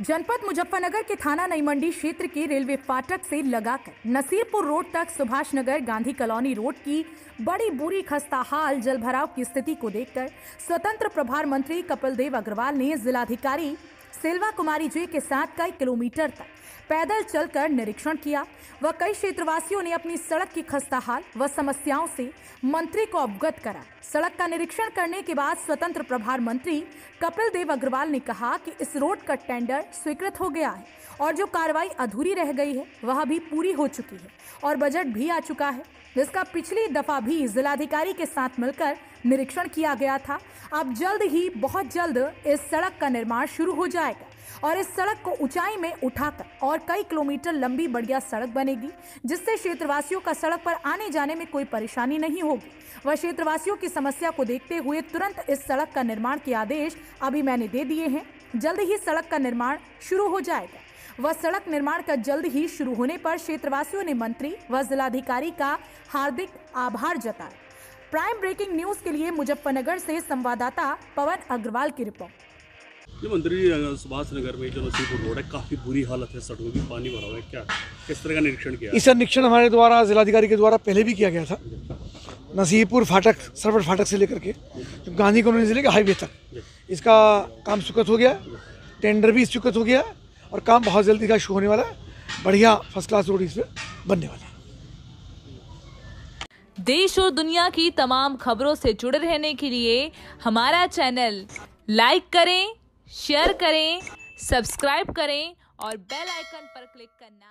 जनपद मुजफ्फरनगर के थाना नई मंडी क्षेत्र के रेलवे फाटक से लगाकर नसीरपुर रोड तक सुभाष नगर गांधी कॉलोनी रोड की बड़ी बुरी खस्ता हाल जलभराव की स्थिति को देखकर स्वतंत्र प्रभार मंत्री कपिल देव अग्रवाल ने जिलाधिकारी सेल्वा कुमारी जी के साथ कई किलोमीटर तक पैदल चलकर निरीक्षण किया व कई क्षेत्रवासियों ने अपनी सड़क की खस्ता हाल व समस्याओं से मंत्री को अवगत करा। सड़क का निरीक्षण करने के बाद स्वतंत्र प्रभार मंत्री कपिल देव अग्रवाल ने कहा कि इस रोड का टेंडर स्वीकृत हो गया है और जो कार्रवाई अधूरी रह गई है, वह भी पूरी हो चुकी है और बजट भी आ चुका है। जिसका पिछली दफ़ा भी जिलाधिकारी के साथ मिलकर निरीक्षण किया गया था। अब जल्द ही, बहुत जल्द, इस सड़क का निर्माण शुरू हो जाएगा और इस सड़क को ऊंचाई में उठाकर और कई किलोमीटर लंबी बढ़िया सड़क बनेगी, जिससे क्षेत्रवासियों का सड़क पर आने जाने में कोई परेशानी नहीं होगी। वह क्षेत्रवासियों की समस्या को देखते हुए तुरंत इस सड़क का निर्माण के आदेश अभी मैंने दे दिए हैं। जल्द ही सड़क का निर्माण शुरू हो जाएगा। वह सड़क निर्माण का जल्द ही शुरू होने पर क्षेत्रवासियों ने मंत्री व जिलाधिकारी का हार्दिक आभार जताया। प्राइम ब्रेकिंग न्यूज़ के लिए मुजफ्फरनगर से संवाददाता पवन अग्रवाल की रिपोर्ट। ये मंत्री जी, सुभाष नगर में जो नसीबपुर रोड है काफ़ी बुरी हालत है सड़कों की पानी भरा हुआ है। क्या किस तरह का निरीक्षण किया? इसका निरीक्षण हमारे द्वारा जिलाधिकारी के द्वारा पहले भी किया गया था। नसीबपुर फाटक सरवर फाटक से लेकर के गांधी कॉलोनी से लेकर हाईवे तक। इसका काम स्वीकृत हो गया टेंडर भी स्वीकृत हो गया और काम बहुत जल्दी का शुरू होने वाला है। बढ़िया फ़र्स्ट क्लास रोड इस पर बनने वाला है। देश और दुनिया की तमाम खबरों से जुड़े रहने के लिए हमारा चैनल लाइक करें शेयर करें सब्सक्राइब करें और बेल आइकन पर क्लिक करना